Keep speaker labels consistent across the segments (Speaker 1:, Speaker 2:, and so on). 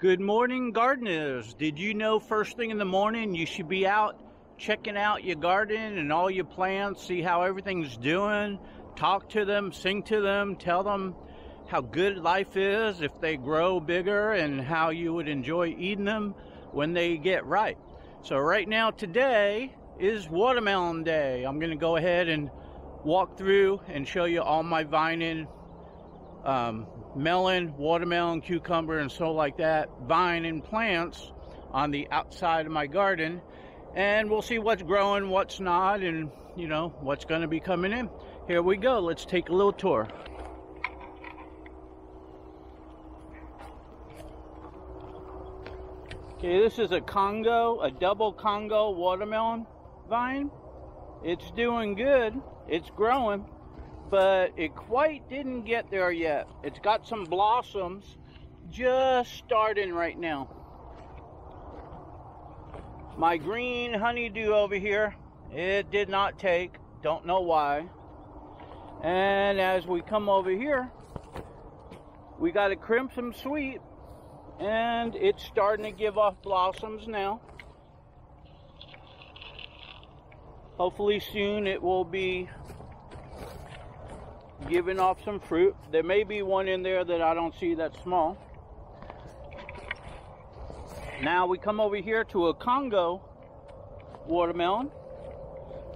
Speaker 1: Good morning, gardeners. Did you know first thing in the morning you should be out checking out your garden and all your plants, see how everything's doing, talk to them, sing to them, tell them how good life is if they grow bigger and how you would enjoy eating them when they get ripe. So right now today is watermelon day. I'm going to go ahead and walk through and show you all my vining um, melon, watermelon, cucumber, and so like that, vine and plants on the outside of my garden. And we'll see what's growing, what's not, and you know, what's going to be coming in. Here we go. Let's take a little tour. Okay, this is a Congo, a double Congo watermelon vine. It's doing good. It's growing but it quite didn't get there yet. It's got some blossoms just starting right now. My green honeydew over here, it did not take, don't know why. And as we come over here, we got a crimson sweet and it's starting to give off blossoms now. Hopefully soon it will be giving off some fruit. There may be one in there that I don't see that's small. Now we come over here to a Congo watermelon.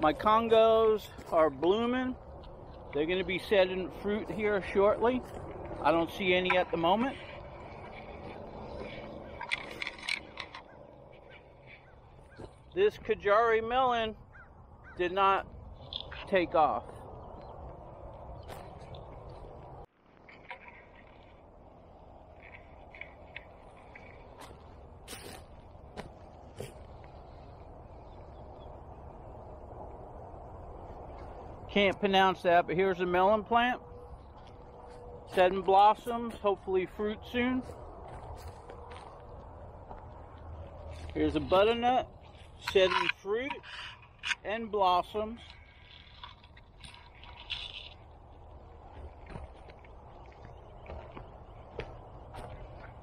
Speaker 1: My Congos are blooming. They're going to be setting fruit here shortly. I don't see any at the moment. This Kajari melon did not take off. Can't pronounce that, but here's a melon plant. Setting blossoms, hopefully fruit soon. Here's a butternut, setting fruit and blossoms.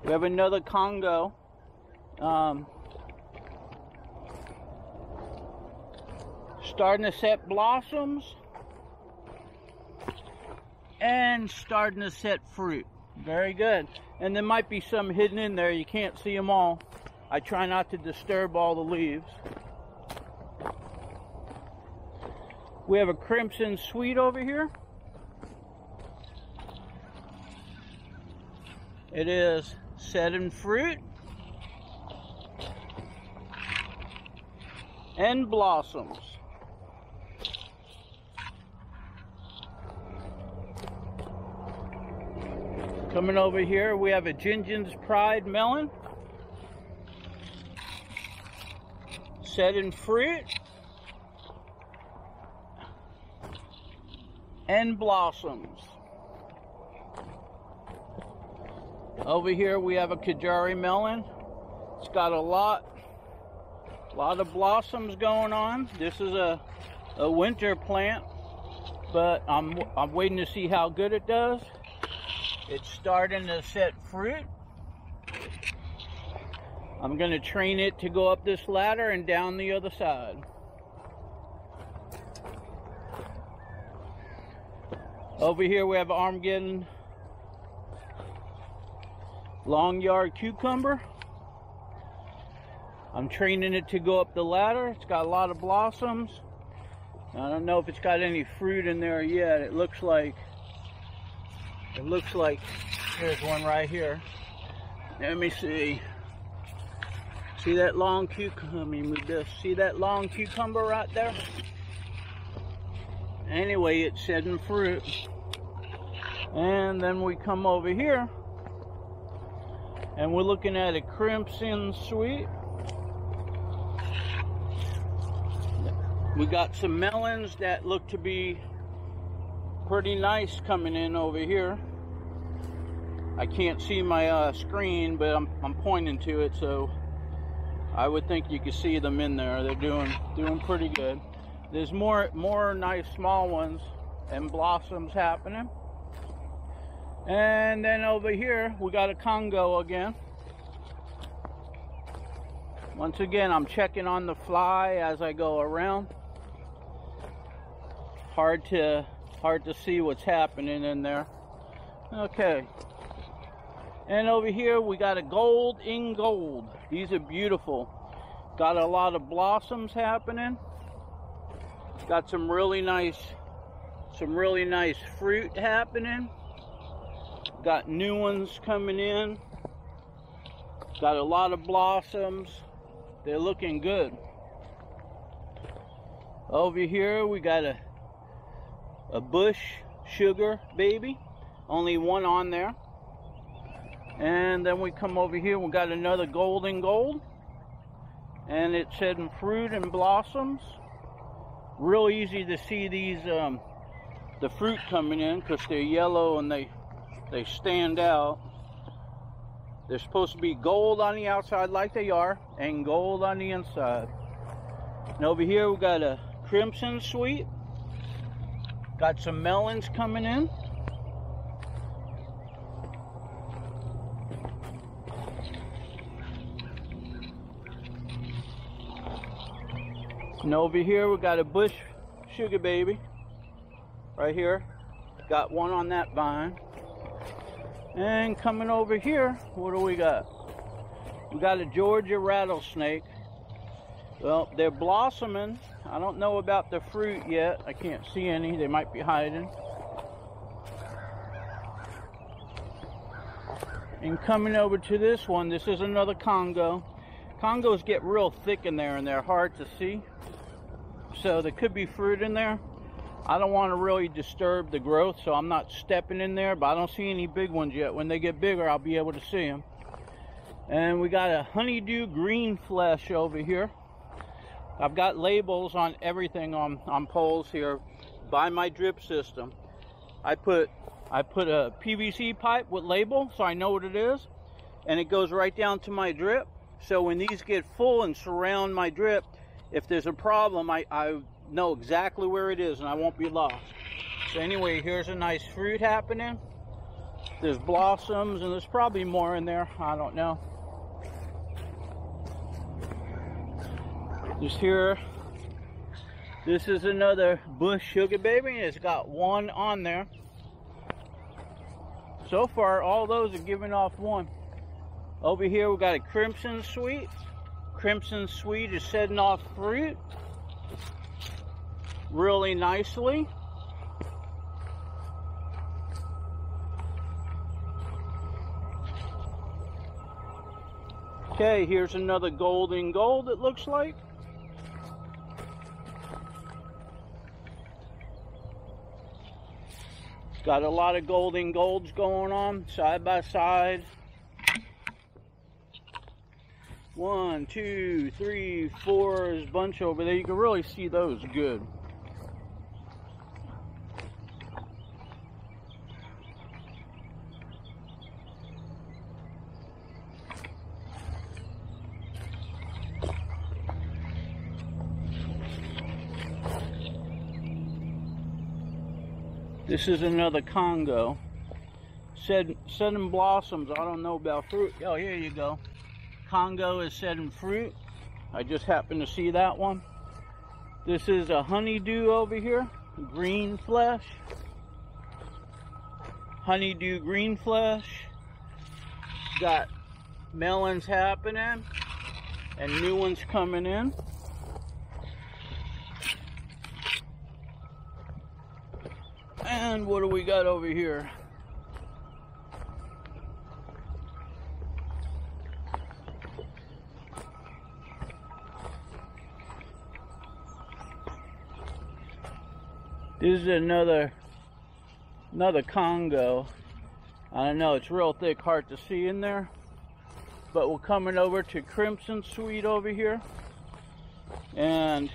Speaker 1: We have another Congo. Um, starting to set blossoms and starting to set fruit. Very good. And there might be some hidden in there. You can't see them all. I try not to disturb all the leaves. We have a crimson sweet over here. It is setting fruit and blossoms. Coming over here, we have a Ginger's Pride melon. Set in fruit. And blossoms. Over here we have a Kajari melon. It's got a lot, a lot of blossoms going on. This is a, a winter plant, but I'm, I'm waiting to see how good it does. It's starting to set fruit. I'm going to train it to go up this ladder and down the other side. Over here we have Armageddon long yard cucumber. I'm training it to go up the ladder. It's got a lot of blossoms. I don't know if it's got any fruit in there yet. It looks like it looks like there's one right here. Let me see. See that long cucumber? Let me move this. See that long cucumber right there? Anyway, it's shedding fruit. And then we come over here and we're looking at a crimson sweet. We got some melons that look to be pretty nice coming in over here. I can't see my uh, screen, but I'm, I'm pointing to it, so I would think you could see them in there. They're doing doing pretty good. There's more more nice small ones and blossoms happening. And then over here, we got a Congo again. Once again, I'm checking on the fly as I go around. Hard to hard to see what's happening in there. Okay. And over here we got a golden gold. These are beautiful. Got a lot of blossoms happening. Got some really nice some really nice fruit happening. Got new ones coming in. Got a lot of blossoms. They're looking good. Over here we got a a bush sugar baby. Only one on there. And then we come over here, we got another golden gold. And it said fruit and blossoms. Real easy to see these um, the fruit coming in because they're yellow and they they stand out. They're supposed to be gold on the outside like they are and gold on the inside. And over here we got a crimson sweet. Got some melons coming in. And over here we got a bush sugar baby right here. Got one on that vine. And coming over here, what do we got? We got a Georgia rattlesnake. Well, they're blossoming. I don't know about the fruit yet. I can't see any. They might be hiding. And coming over to this one, this is another Congo. Congos get real thick in there and they're hard to see. So there could be fruit in there. I don't want to really disturb the growth, so I'm not stepping in there, but I don't see any big ones yet. When they get bigger, I'll be able to see them. And we got a honeydew green flesh over here. I've got labels on everything on, on poles here by my drip system. I put I put a PVC pipe with label so I know what it is and it goes right down to my drip. So when these get full and surround my drip, if there's a problem, I, I know exactly where it is and I won't be lost. So anyway, here's a nice fruit happening. There's blossoms and there's probably more in there. I don't know. Just here. This is another bush sugar baby. and It's got one on there. So far, all those are giving off one. Over here, we got a crimson sweet. Crimson sweet is setting off fruit really nicely. Okay, here's another golden gold it looks like. Got a lot of golden golds going on side by side. One, two, three, four, there's a bunch over there. You can really see those good. This is another Congo. Said setting blossoms. I don't know about fruit. Oh, here you go. Congo is setting fruit. I just happened to see that one. This is a honeydew over here. Green flesh. Honeydew green flesh. Got melons happening and new ones coming in. And what do we got over here? This is another another Congo. I know, it's real thick, hard to see in there. But we're coming over to Crimson Sweet over here. And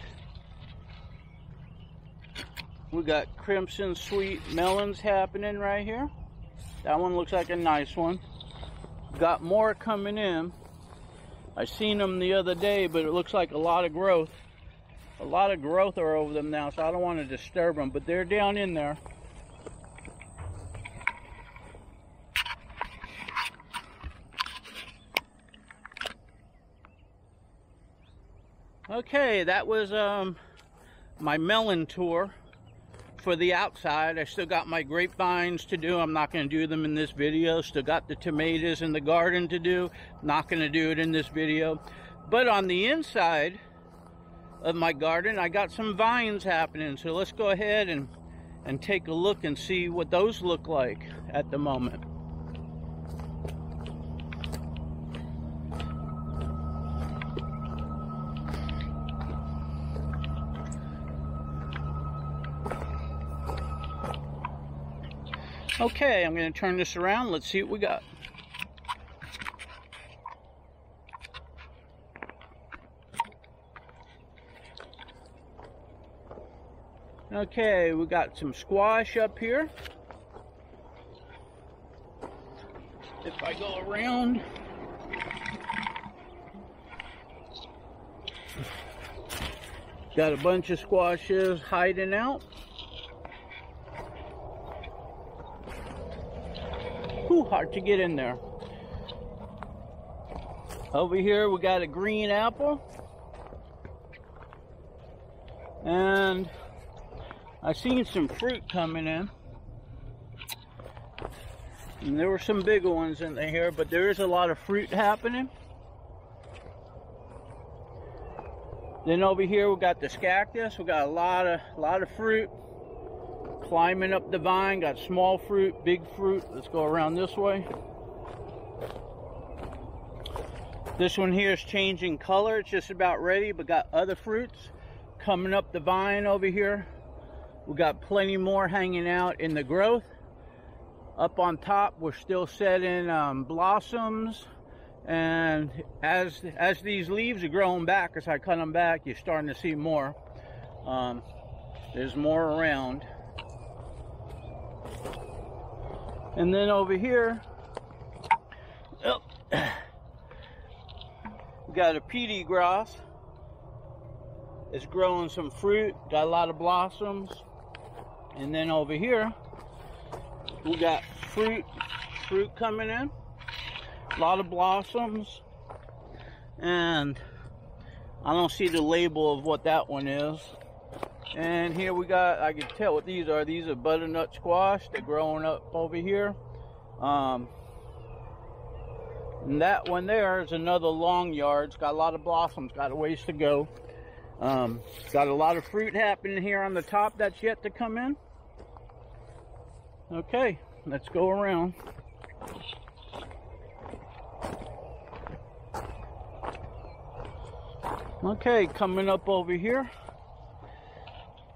Speaker 1: we got Crimson Sweet melons happening right here. That one looks like a nice one. Got more coming in. I seen them the other day, but it looks like a lot of growth. A lot of growth are over them now, so I don't want to disturb them, but they're down in there. Okay, that was um, my melon tour for the outside. I still got my grapevines to do. I'm not going to do them in this video. Still got the tomatoes in the garden to do. Not going to do it in this video. But on the inside of my garden, I got some vines happening. So let's go ahead and, and take a look and see what those look like at the moment. Okay, I'm going to turn this around. Let's see what we got. Okay, we got some squash up here. If I go around, got a bunch of squashes hiding out. Whew, hard to get in there. Over here we got a green apple. And I seen some fruit coming in. And there were some bigger ones in here, but there is a lot of fruit happening. Then over here we got this cactus. We got a lot of lot of fruit climbing up the vine. Got small fruit, big fruit. Let's go around this way. This one here is changing color. It's just about ready, but got other fruits coming up the vine over here. We got plenty more hanging out in the growth. Up on top, we're still setting um, blossoms. And as as these leaves are growing back, as I cut them back, you're starting to see more. Um, there's more around. And then over here, oh, we got a peaty grass. It's growing some fruit, got a lot of blossoms. And then over here, we got fruit, fruit coming in. A lot of blossoms. And I don't see the label of what that one is. And here we got, I can tell what these are. These are butternut squash. They're growing up over here. Um, and that one there is another long yard. It's got a lot of blossoms, got a ways to go. Um, got a lot of fruit happening here on the top that's yet to come in. Okay, let's go around. Okay, coming up over here.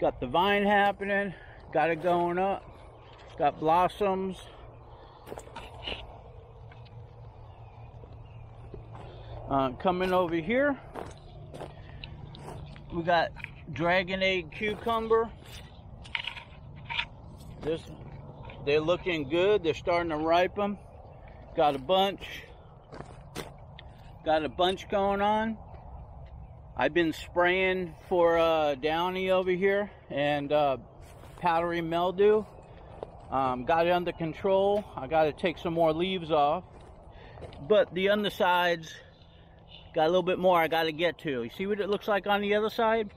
Speaker 1: Got the vine happening, got it going up, got blossoms. Uh, coming over here, we got dragon egg cucumber. This, they're looking good. They're starting to ripen. Got a bunch. Got a bunch going on. I've been spraying for uh, downy over here and uh, powdery mildew. Um, got it under control. I got to take some more leaves off. But the undersides got a little bit more I got to get to. You see what it looks like on the other side?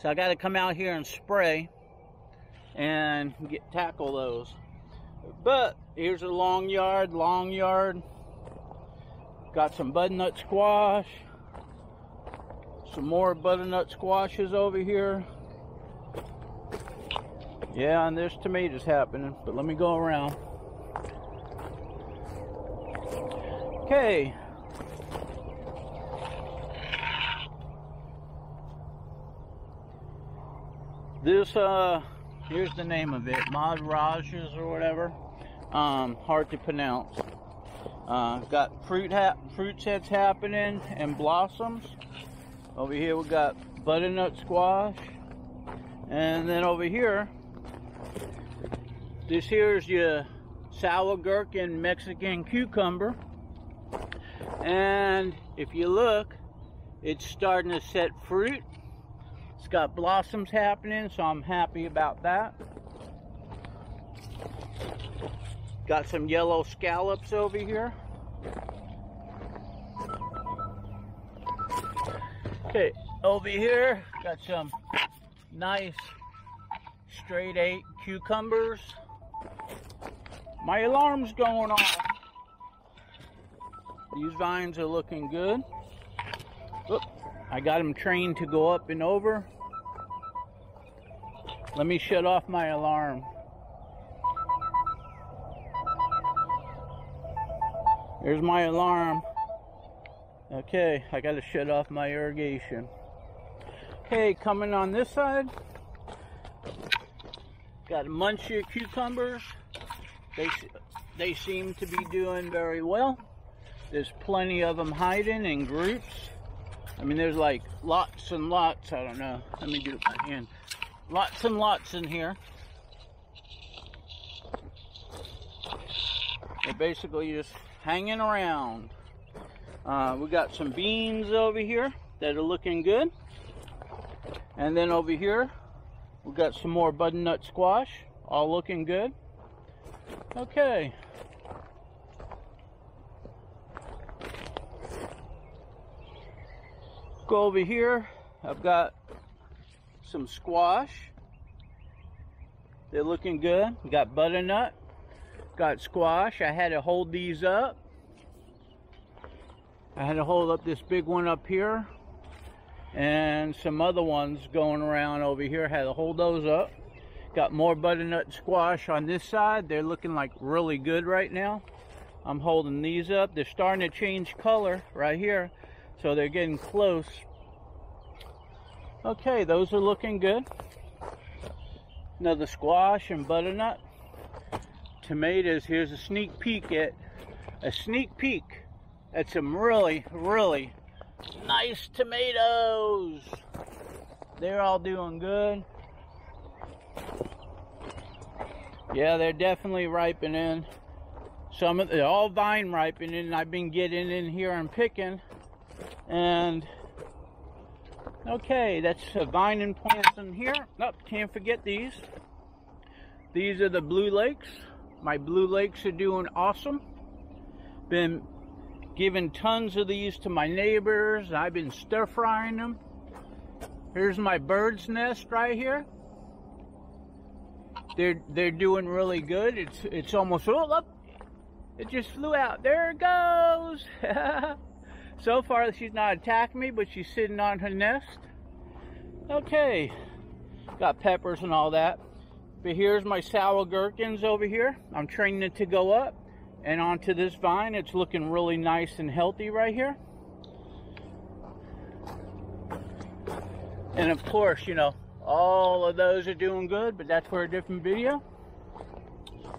Speaker 1: So I got to come out here and spray and get tackle those. But here's a long yard, long yard. Got some butternut squash. Some more butternut squashes over here. Yeah, and there's tomatoes happening, but let me go around. Okay. This, uh, here's the name of it, Madrajas or whatever. Um, hard to pronounce. Uh, got fruit ha fruit sets happening and blossoms. Over here we got butternut squash. And then over here, this here is your sour gherkin Mexican cucumber. And if you look, it's starting to set fruit. It's got blossoms happening, so I'm happy about that. Got some yellow scallops over here. Okay, over here, got some nice straight eight cucumbers. My alarm's going off. These vines are looking good. Oop, I got them trained to go up and over. Let me shut off my alarm. There's my alarm. Okay, I gotta shut off my irrigation. Okay, coming on this side, got a munchie of cucumbers. They, they seem to be doing very well. There's plenty of them hiding in groups. I mean, there's like lots and lots. I don't know. Let me do it by hand. Lots and lots in here. They're basically just hanging around. Uh, we got some beans over here that are looking good. And then over here, we got some more butternut squash, all looking good. Okay. Go over here, I've got some squash. They're looking good. Got butternut, got squash. I had to hold these up I had to hold up this big one up here and some other ones going around over here. Had to hold those up. Got more butternut squash on this side. They're looking like really good right now. I'm holding these up. They're starting to change color right here. So they're getting close. Okay, those are looking good. Another squash and butternut. Tomatoes, here's a sneak peek at a sneak peek at some really, really nice tomatoes. They're all doing good. Yeah, they're definitely ripening. Some of they're all vine ripening. I've been getting in here and picking. And okay, that's a vine and plants in here. Nope, can't forget these. These are the blue lakes. My blue lakes are doing awesome. Been giving tons of these to my neighbors. I've been stir frying them. Here's my bird's nest right here. They're they're doing really good. It's it's almost oh up. It just flew out. There it goes. so far she's not attacked me, but she's sitting on her nest. Okay. Got peppers and all that. But here's my sour gherkins over here. I'm training it to go up and onto this vine. It's looking really nice and healthy right here. And of course, you know, all of those are doing good, but that's for a different video.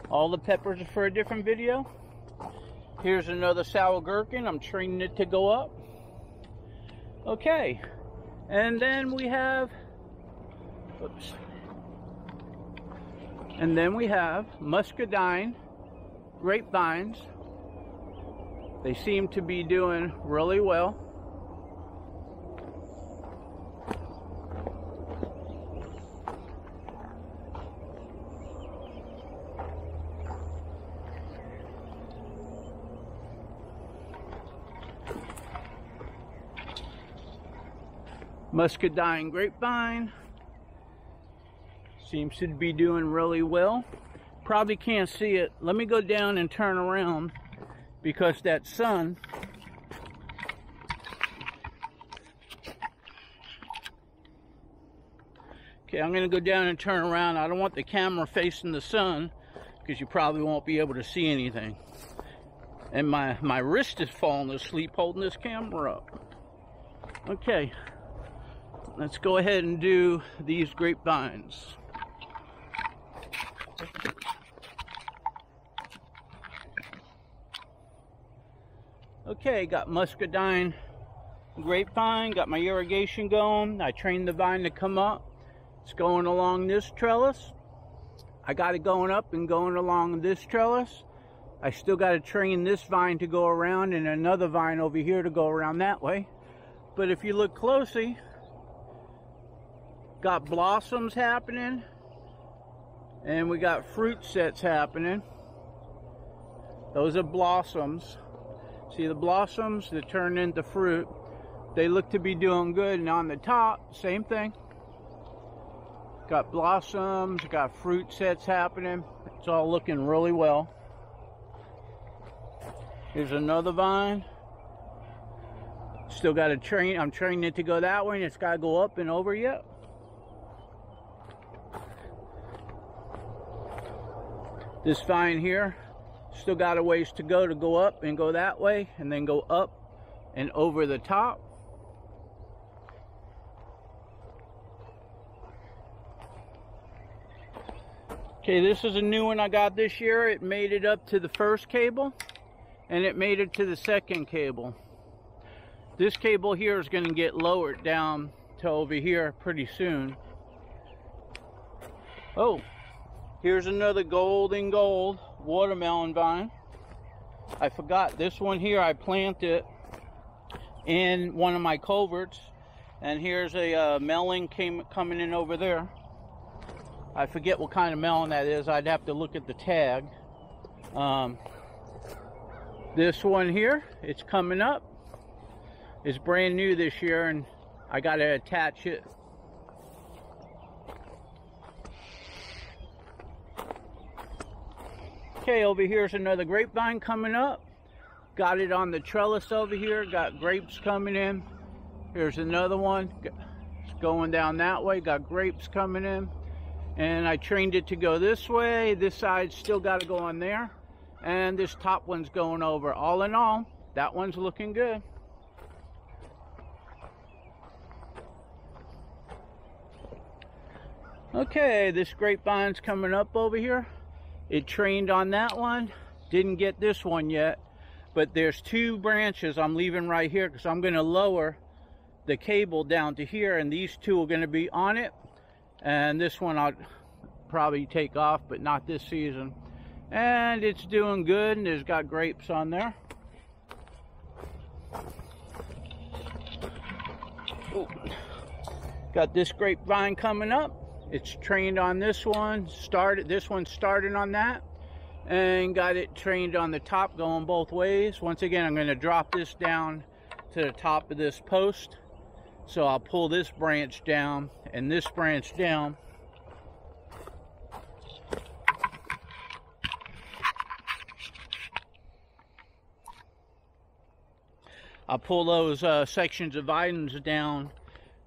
Speaker 1: All the peppers are for a different video. Here's another sour gherkin. I'm training it to go up. Okay. And then we have, oops. And then we have muscadine grapevines. They seem to be doing really well. Muscadine grapevine seems to be doing really well probably can't see it. Let me go down and turn around because that sun Okay, I'm going to go down and turn around. I don't want the camera facing the sun because you probably won't be able to see anything. And my, my wrist is falling asleep holding this camera up. Okay, let's go ahead and do these grapevines. Okay, got muscadine grapevine, got my irrigation going. I trained the vine to come up. It's going along this trellis. I got it going up and going along this trellis. I still got to train this vine to go around and another vine over here to go around that way. But if you look closely, got blossoms happening and we got fruit sets happening. Those are blossoms. See the blossoms that turn into fruit. they look to be doing good. And on the top, same thing. Got blossoms, got fruit sets happening. It's all looking really well. Here's another vine. Still got to train. I'm training it to go that way, and it's got to go up and over yet. This vine here, still got a ways to go to go up and go that way, and then go up and over the top. Okay, this is a new one I got this year. It made it up to the first cable and it made it to the second cable. This cable here is going to get lowered down to over here pretty soon. Oh, here's another golden gold watermelon vine. I forgot this one here I planted in one of my culverts and here's a uh, melon came coming in over there. I forget what kind of melon that is. I'd have to look at the tag. Um, this one here, it's coming up. It's brand new this year and I got to attach it. Okay, over here's another grapevine coming up. Got it on the trellis over here. Got grapes coming in. Here's another one. It's going down that way. Got grapes coming in and I trained it to go this way this side's still got to go on there and this top one's going over all in all that one's looking good okay this grapevine's coming up over here it trained on that one. Didn't get this one yet. But there's two branches I'm leaving right here because I'm going to lower the cable down to here and these two are going to be on it. And this one I'll probably take off but not this season. And it's doing good and it's got grapes on there. Ooh. got this grapevine coming up it's trained on this one started this one started on that and got it trained on the top going both ways once again I'm going to drop this down to the top of this post so I'll pull this branch down and this branch down. I'll pull those uh, sections of items down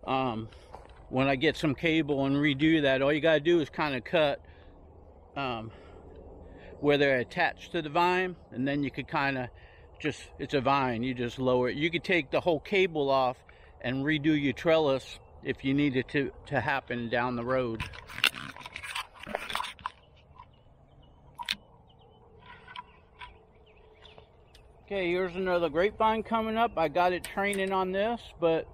Speaker 1: um, when I get some cable and redo that. All you got to do is kind of cut um, where they're attached to the vine and then you could kind of just, it's a vine, you just lower it. You could take the whole cable off and redo your trellis if you need it to, to happen down the road. Okay, here's another grapevine coming up. I got it training on this, but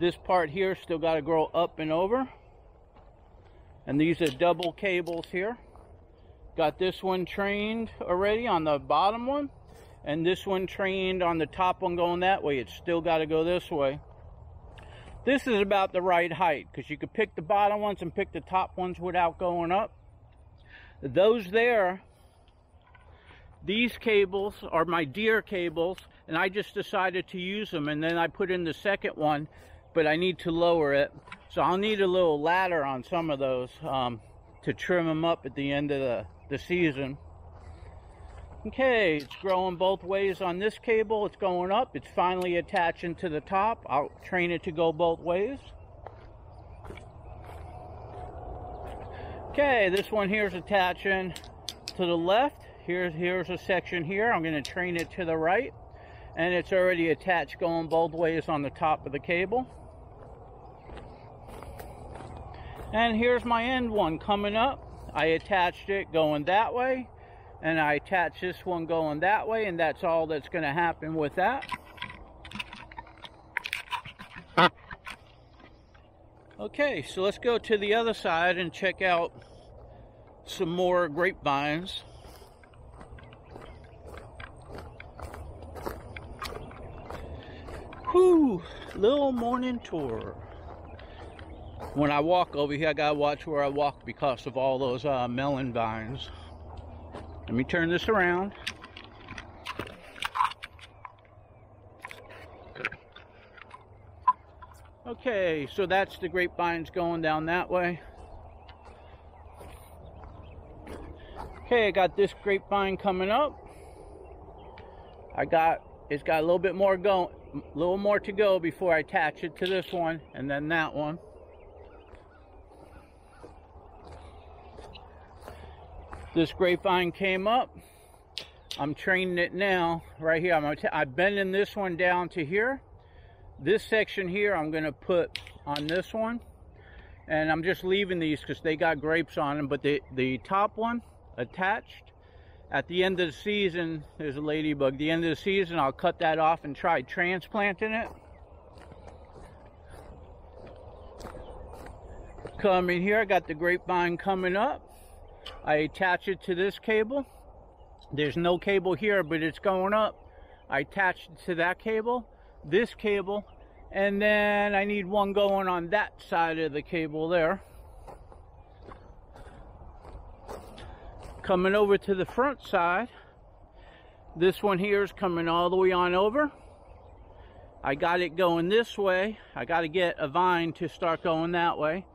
Speaker 1: this part here still got to grow up and over. And these are double cables here. Got this one trained already on the bottom one. And this one trained on the top one going that way. It's still got to go this way. This is about the right height because you could pick the bottom ones and pick the top ones without going up. Those there, these cables are my deer cables and I just decided to use them and then I put in the second one but I need to lower it. So I'll need a little ladder on some of those um, to trim them up at the end of the, the season. Okay, it's growing both ways on this cable. It's going up. It's finally attaching to the top. I'll train it to go both ways. Okay, this one here is attaching to the left. Here's, here's a section here. I'm going to train it to the right. And it's already attached going both ways on the top of the cable. And here's my end one coming up. I attached it going that way and I attach this one going that way and that's all that's going to happen with that. Okay, so let's go to the other side and check out some more grapevines. Whew, little morning tour. When I walk over here, I gotta watch where I walk because of all those uh, melon vines. Let me turn this around. Okay, so that's the grapevines going down that way. Okay, I got this grapevine coming up. I got, it's got a little bit more a little more to go before I attach it to this one and then that one. This grapevine came up. I'm training it now right here. I'm I'm bending this one down to here. This section here I'm gonna put on this one. And I'm just leaving these because they got grapes on them. But the, the top one attached, at the end of the season, there's a ladybug. The end of the season, I'll cut that off and try transplanting it. Coming here, I got the grapevine coming up. I attach it to this cable. There's no cable here, but it's going up. I attach it to that cable, this cable, and then I need one going on that side of the cable there. Coming over to the front side, this one here is coming all the way on over. I got it going this way. I got to get a vine to start going that way.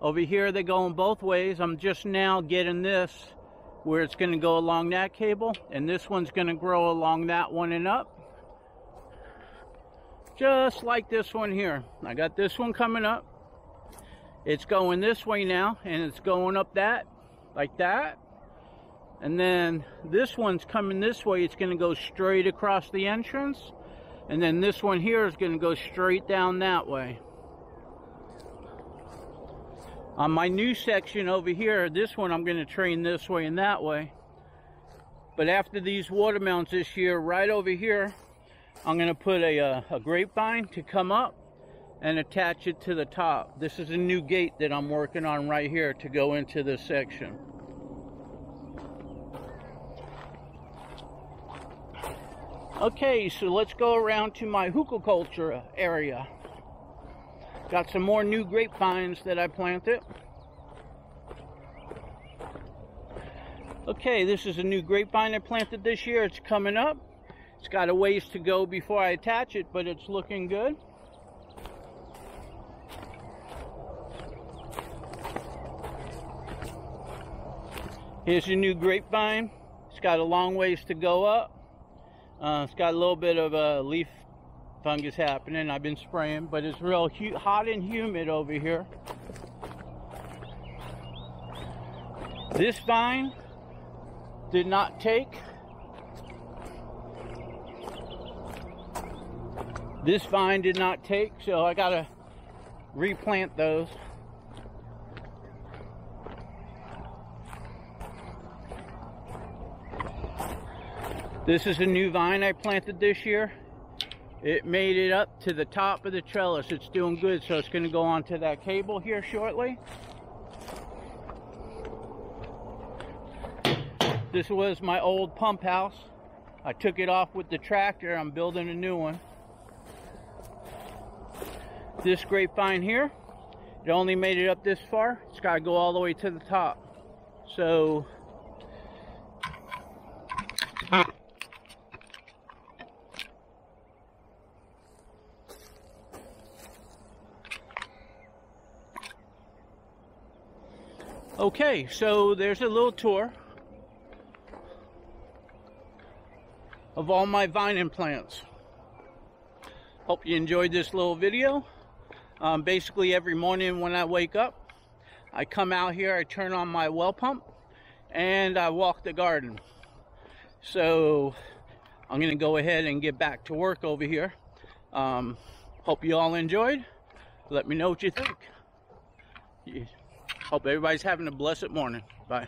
Speaker 1: Over here, they're going both ways. I'm just now getting this where it's going to go along that cable. And this one's going to grow along that one and up. Just like this one here. I got this one coming up. It's going this way now. And it's going up that. Like that. And then this one's coming this way. It's going to go straight across the entrance. And then this one here is going to go straight down that way. On my new section over here, this one I'm going to train this way and that way. But after these watermelons this year, right over here, I'm going to put a, a, uh, a grapevine to come up and attach it to the top. This is a new gate that I'm working on right here to go into this section. Okay, so let's go around to my hugelkultur area. Got some more new grapevines that I planted. Okay, this is a new grapevine I planted this year. It's coming up. It's got a ways to go before I attach it, but it's looking good. Here's your new grapevine. It's got a long ways to go up. Uh, it's got a little bit of a leaf fungus happening. I've been spraying, but it's real hot and humid over here. This vine did not take. This vine did not take, so I gotta replant those. This is a new vine I planted this year it made it up to the top of the trellis. It's doing good, so it's going to go onto that cable here shortly. This was my old pump house. I took it off with the tractor. I'm building a new one. This grapevine here, it only made it up this far. It's got to go all the way to the top. So Okay, so there's a little tour of all my vine implants. Hope you enjoyed this little video. Um, basically every morning when I wake up, I come out here, I turn on my well pump, and I walk the garden. So I'm going to go ahead and get back to work over here. Um, hope you all enjoyed. Let me know what you think. Yeah. Hope everybody's having a blessed morning. Bye.